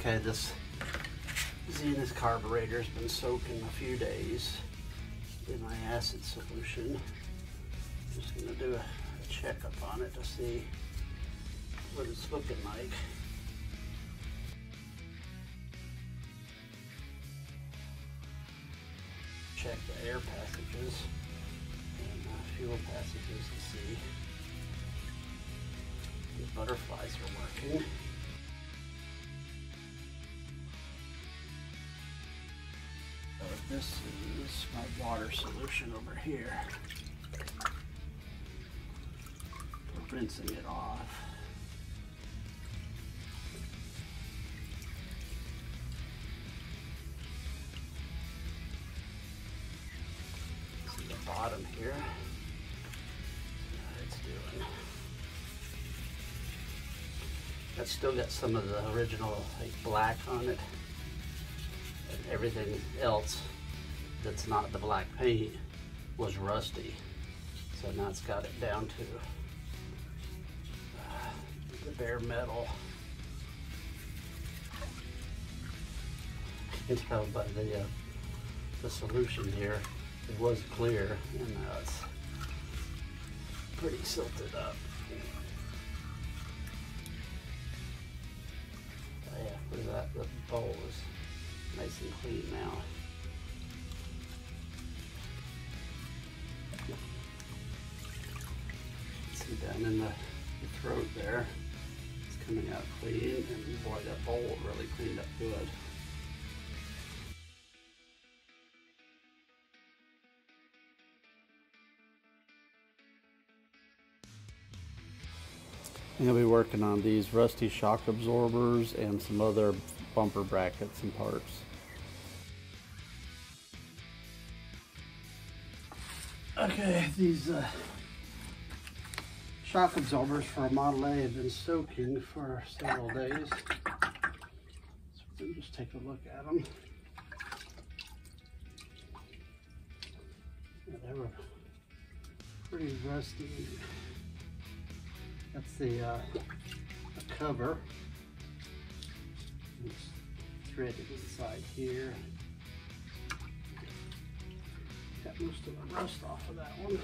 Okay, this Zenith carburetor's been soaking a few days in my acid solution. Just gonna do a, a checkup on it to see what it's looking like. Check the air passages and uh, fuel passages to see if the butterflies are working. This is my water solution over here. We're Rinsing it off. See the bottom here. It's doing. That's still got some of the original like black on it. Everything else that's not the black paint was rusty. So now it's got it down to uh, the bare metal. You can tell by the uh, the solution here, it was clear and now it's pretty silted up. Oh yeah, at that, the bowl is nice and clean now. See down in the, the throat there, it's coming out clean, and boy, that bowl really cleaned up good. I'm gonna be working on these rusty shock absorbers and some other bumper brackets and parts. Okay, these uh, shock absorbers for a Model A have been soaking for several days. So we'll just take a look at them. Yeah, they were pretty rusty. That's the, uh, the cover. It's threaded inside here. Got most of the rust off of that one.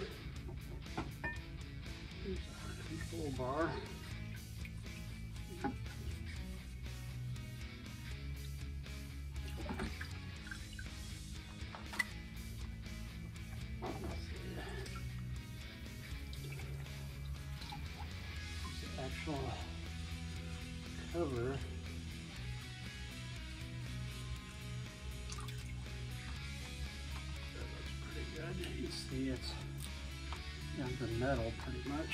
Control bar. Actual cover. That looks pretty good. You can see it's the metal pretty much.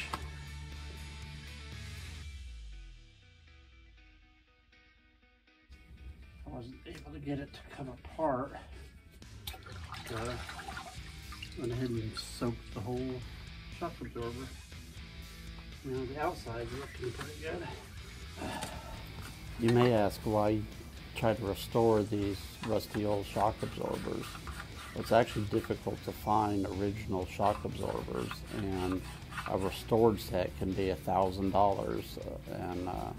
Wasn't able to get it to come apart. Went ahead and soaked the whole shock absorber. Now the outside's looking pretty good. You may ask why you try to restore these rusty old shock absorbers. It's actually difficult to find original shock absorbers and a restored set can be a thousand dollars and uh,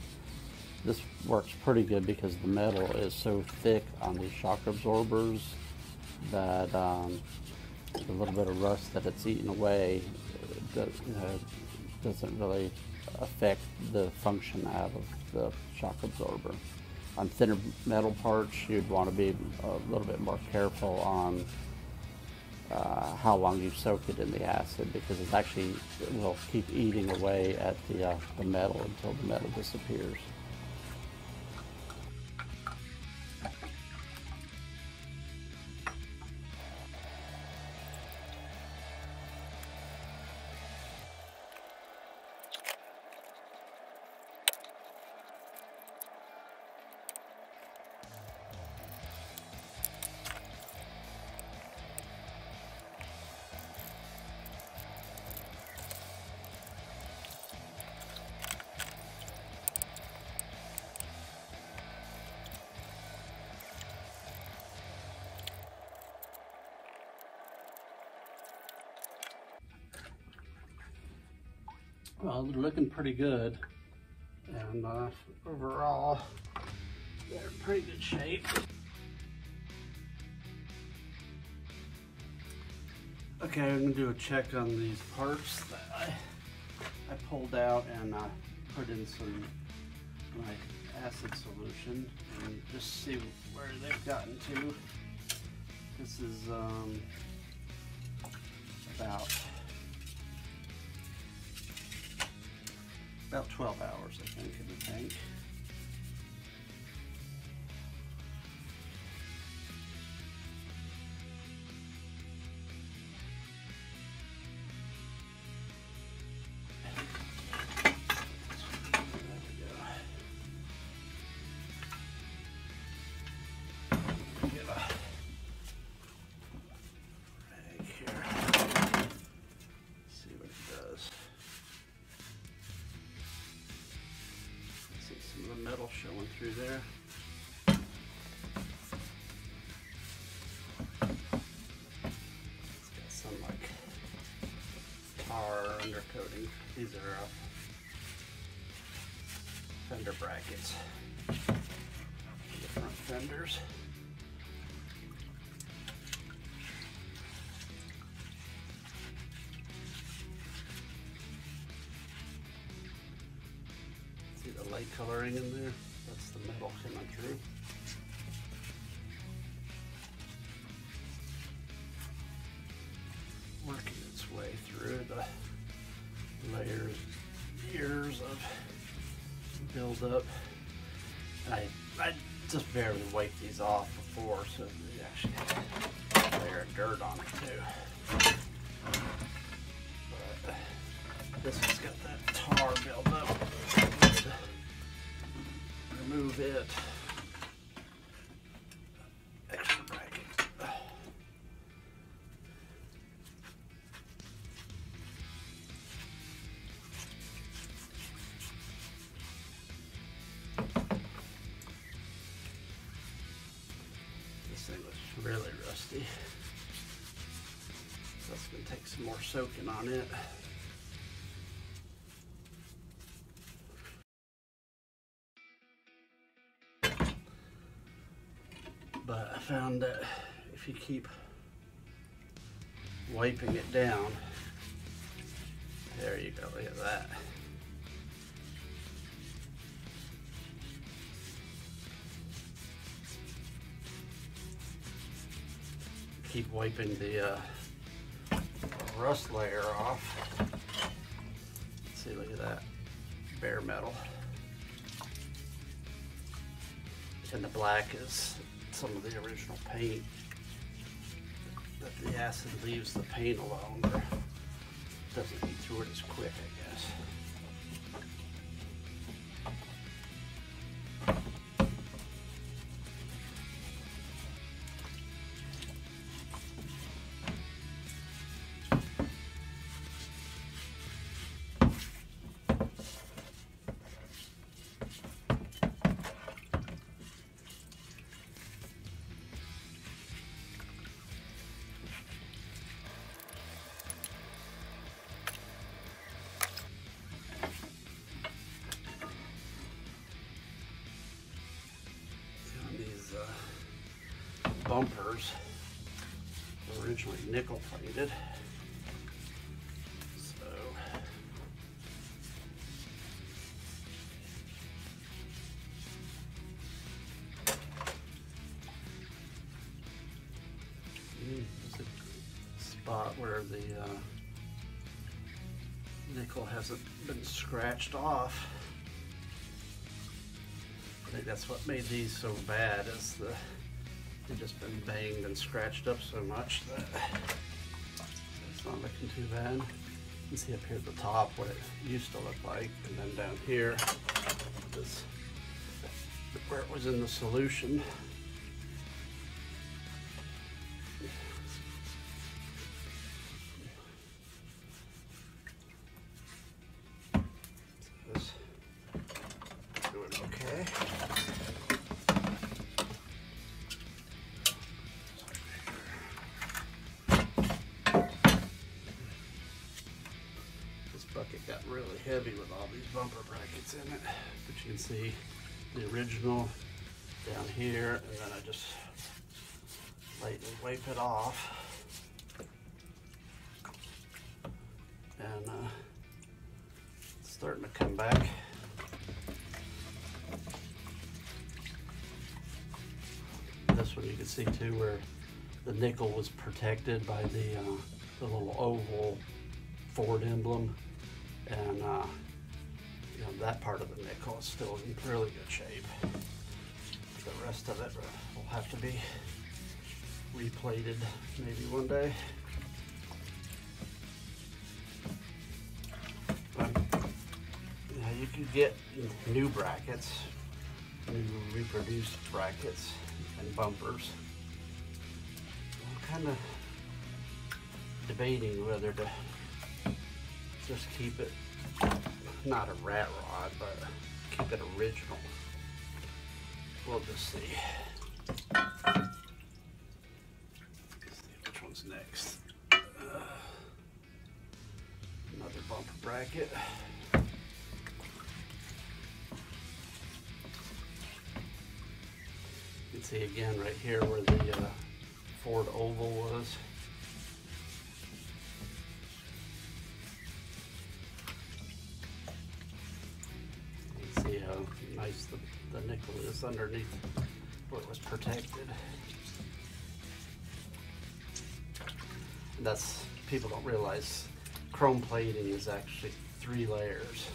this works pretty good because the metal is so thick on these shock absorbers that um, a little bit of rust that it's eaten away does, uh, doesn't really affect the function out of the shock absorber. On thinner metal parts, you'd want to be a little bit more careful on uh, how long you soak it in the acid because it actually it will keep eating away at the, uh, the metal until the metal disappears. Well, they're looking pretty good. And uh, overall, they're in pretty good shape. Okay, I'm gonna do a check on these parts that I, I pulled out and uh, put in some my acid solution and just see where they've gotten to. This is um, about about 12 hours, I think, in the tank. Through there. It's got some like tar undercoating. These are uh, fender brackets. The front fenders. See the light coloring in there? Working its way through the layers, years of buildup. I, I just barely wiped these off before, so they actually had a layer of dirt on it too. But this one's got that tar buildup remove it. Extra. This thing was really rusty. That's gonna take some more soaking on it. Found that if you keep wiping it down, there you go, look at that. Keep wiping the uh, rust layer off. Let's see, look at that, bare metal. And the black is some of the original paint. But the acid leaves the paint alone or doesn't get through it as quick, I guess. Bumpers originally nickel plated. So mm, a spot where the uh, nickel hasn't been scratched off. I think that's what made these so bad is the they've just been banged and scratched up so much that it's not looking too bad. You can see up here at the top what it used to look like, and then down here is where it was in the solution. Really heavy with all these bumper brackets in it, but you can see the original down here, and then I just lightly wipe it off. And uh, it's starting to come back. This one you can see too where the nickel was protected by the, uh, the little oval Ford emblem. And uh, you know, that part of the nickel is still in really good shape. The rest of it will have to be replated maybe one day. But, yeah, you could get new brackets, new reproduced brackets and bumpers. I'm kind of debating whether to just keep it not a rat rod, but keep it original. We'll just see. which one's next. Uh, another bumper bracket. You can see again right here where the uh, Ford oval was. The, nickel is underneath it was protected. And that's, people don't realize chrome plating is actually three layers.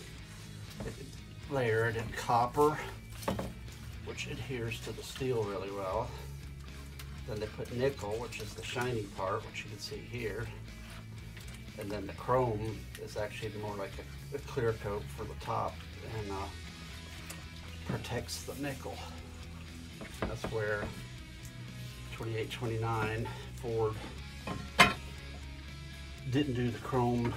Layered in copper, which adheres to the steel really well. Then they put nickel, which is the shiny part, which you can see here. And then the chrome is actually more like a, a clear coat for the top and uh, protects the nickel. That's where 2829 Ford didn't do the chrome.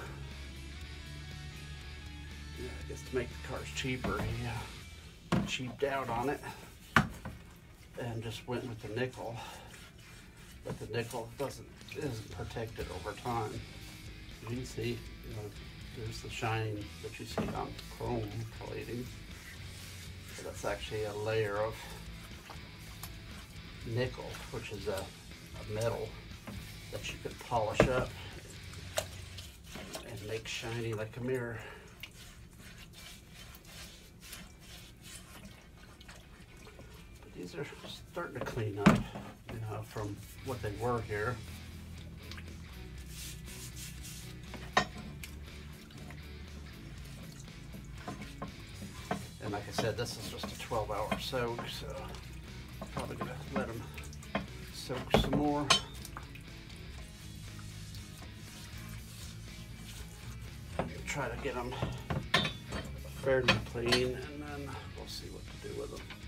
Yeah, I guess to make the cars cheaper, he uh, cheaped out on it and just went with the nickel. But the nickel doesn't isn't protected over time. You can see, you know, there's the shine that you see on chrome plating. That's actually a layer of nickel, which is a, a metal that you could polish up and make shiny like a mirror. But these are starting to clean up, you know, from what they were here. Said, this is just a 12 hour soak, so I'm probably gonna let them soak some more. Try to get them fairly clean and then we'll see what to do with them.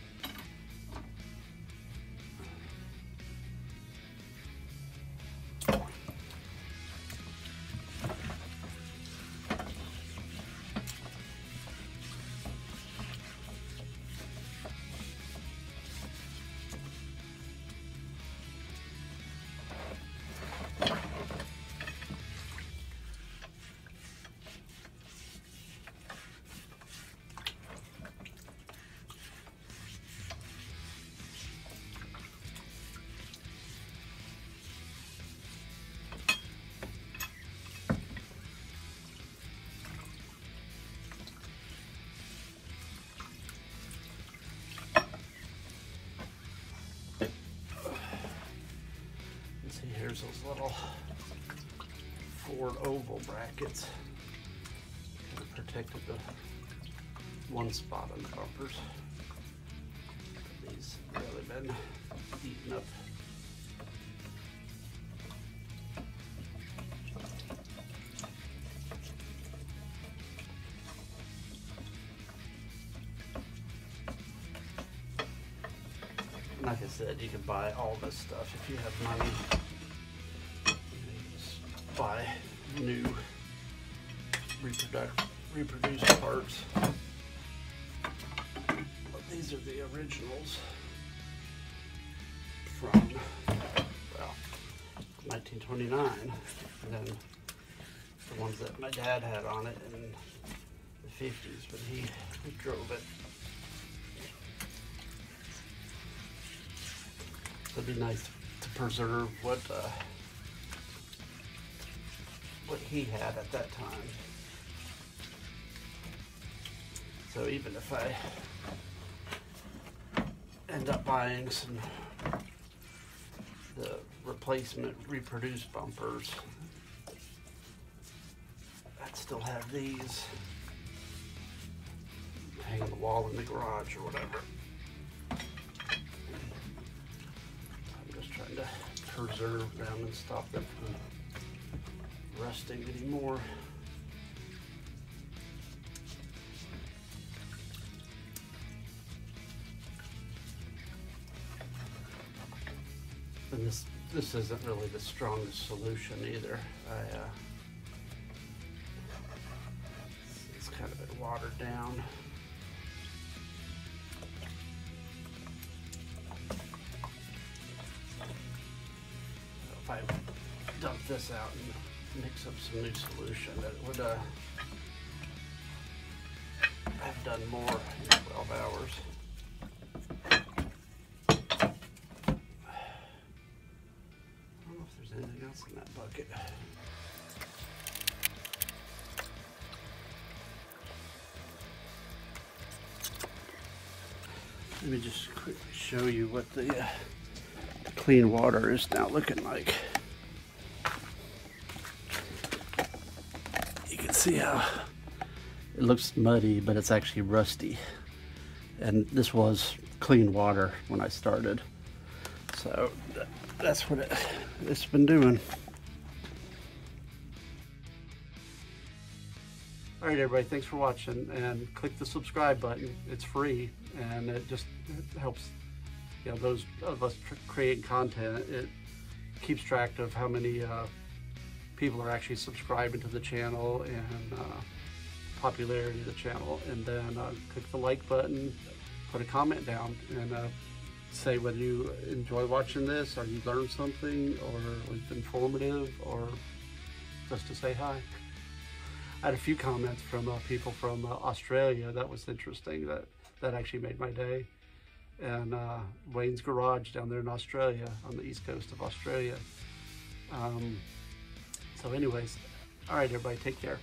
Those little Ford oval brackets. Protected the one spot on the bumpers. These really been eaten up. Like I said, you can buy all this stuff if you have money. Buy new reproduct reproduced parts. But these are the originals from well 1929, and then the ones that my dad had on it in the 50s but he, he drove it. It'd be nice to preserve what uh, what he had at that time. So even if I end up buying some the replacement reproduced bumpers, I'd still have these hang on the wall in the garage or whatever. I'm just trying to preserve them and stop them from rusting anymore. And this this isn't really the strongest solution either. I uh, it's kind of been watered down. If I dump this out and mix up some new solution, that would uh, have done more in 12 hours. I don't know if there's anything else in that bucket. Let me just quickly show you what the uh, clean water is now looking like. You can see how it looks muddy, but it's actually rusty. And this was clean water when I started. So that's what it, it's been doing. All right, everybody, thanks for watching and click the subscribe button. It's free and it just it helps you know, those of us creating content. It keeps track of how many uh, people are actually subscribing to the channel and uh, popularity of the channel. And then uh, click the like button, put a comment down, and uh, say whether you enjoy watching this or you learned something or it was informative or just to say hi. I had a few comments from uh, people from uh, Australia. That was interesting. That that actually made my day. And uh, Wayne's Garage down there in Australia, on the east coast of Australia. Um, so, anyways, all right, everybody, take care.